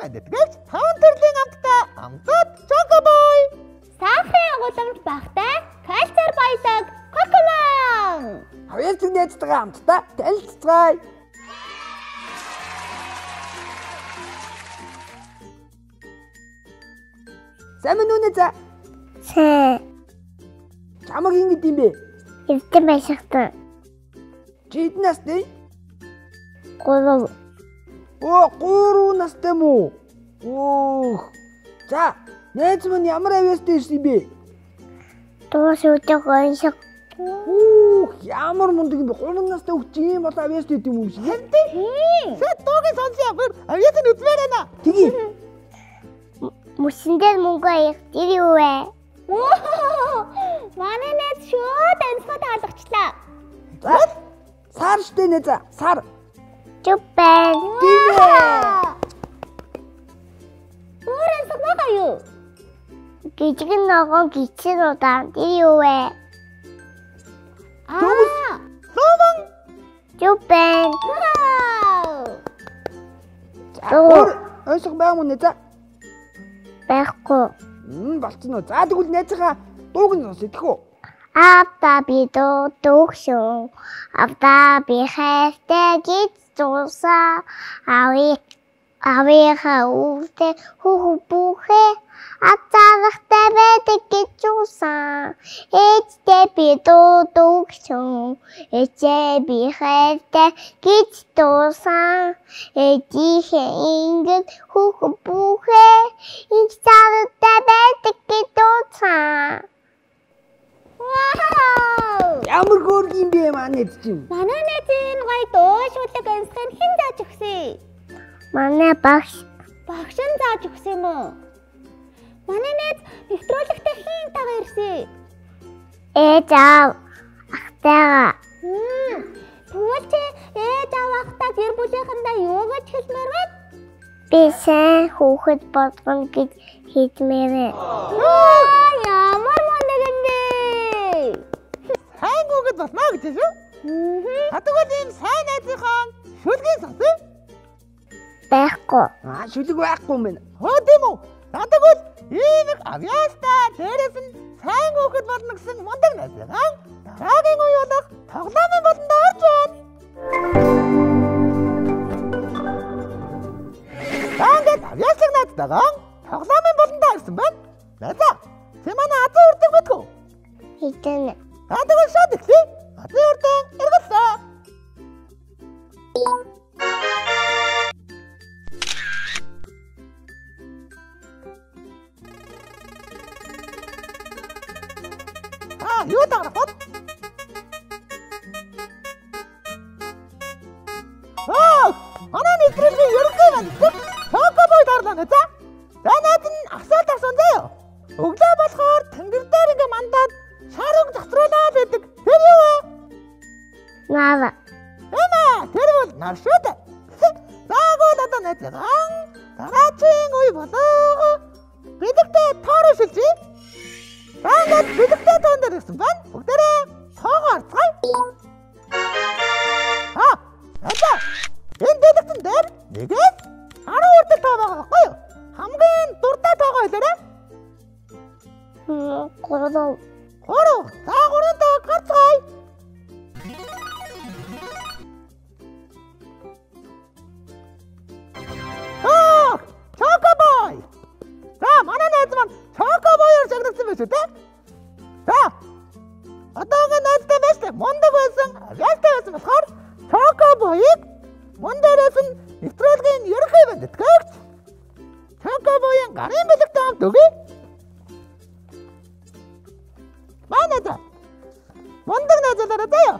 байдаг гэж цаан төрлийн амттай амцад Чокобой. Сахарын агуулмж багтай кальцар баялаг Кокоман. Хоёр зүнээс байгаа амттай танилцгаая. Сэмэн үнэ за. Сэ. Чамаг ингэд юм бэ? Эвдэн байшахтан. Жиднас дэ? Голов. Оо, гурван настай мүү? Өөх. За, найз минь ямар авьяастай ирсэн бэ? Дуус үдэг оншиг. Өөх, ямар мундаг юм бэ? Гурван настай хөгч ийм бол авьяастай гэдэг юм шиг. Хм. Сэт дуугийн сонсё. Бүр авьяас нь үзмээр байна. Тгий. Мөсөндөө мөнгө аях тэр юу вэ? Манай найз шууд амьсгал таалгачлаа. За. Сар штэ нэ за. Сар. Чуп байна. Тийм ээ. Өөр амьсгал байгаа юу? Гижигэн ногоон гिचэн удаан тэр юу вэ? Аа. Ловон Чуп байна. За, өөр ойсох байг мөн нэ за. Байхгүй. Мм болцсон уу. За тэгвэл найзынхаа дууг нь сонсё тэхүү. Авта би дуу дуугшөө. Авта би хайртай гэж зурсаа. Ави авиха үүтэ хуу бүхэ атаарахтай байдаг гэж зурсаа. Ээжтэй би дуу дуугшөө. Ээжээ би хайртай гэж зурсаа. Ээжийнхээ ингэж хуу бүхэ их цаартай байдаг гэж зурсаа. Вау! Ямар хөөрг юм бэ манай чинь? Гоё дуушуулаг амьсгал хэн зааж өгсөн? Манай багш Багш нь зааж өгсөн юм уу? Манай найз нэвтрүүлэгтээ хэн тагаа ирсэн? ээж аав ахтайгаа Хм. Тэгвэл чи ээж аваахтаа гэр бүлийнхэндээ юу гэж хэлмээр байна? би сайн хүүхэд болгоно гэж хэлмээр байна. Ямар мундаг юм бэ? сайн гүгэд болно гэж шүү. Мгм. Хатагвал ийм сайн найзынхаа шүлгийн сонсё. байхгүй. Аа шүлэг байхгүй юм байна. Хөө тийм үү? Надад бол ийм их авьяастай дээрээс нь сайн гүгэд болно гэсэн мундаг найзгаа. Дараагийн үе болох тоглоомын болонд орж байна. Таангад авьяаслаг найзтайгаа тоглоомын болонд орсон байна. Найзаа, чи манай азан урдаг мэдгүй. Хитэн Надад бол шууд ихлээ. Азан урдан эргэлээ. Аа, юу таарах вэ? Аа, манай нэвтрүүлгийн ерөнхий менежер Чокобой нава Эмэ, тэр бол дээ. Заагуул одоо найзгаан дараагийн үе болоо. Бидэгтэй тоороо шилжээ. Заагаад бидэгтэй тоон дээр ирсэн байна. Бүгдээрээ тоогоо арцгаая. Ha, надаа. Энэ бидэгтэн дээр нэгээс 10 хүртэл тоо байгаа байхгүй юу? Хамгийн дуртай тоогоо хэлээрэй. гурав Гурав. За гурван тоог гарцгаая. За. Одоогийн найзтай байж тээ мундаг байсан, авьяастай байсан болохоор Чокобойг мун дээрээс нь нэвтрүүлгийн ерөнхий банд итгэгч. Чокобойн гарын бэлэгтэй хамт өгье. Манай да. Мундаг найзлаараа заяа.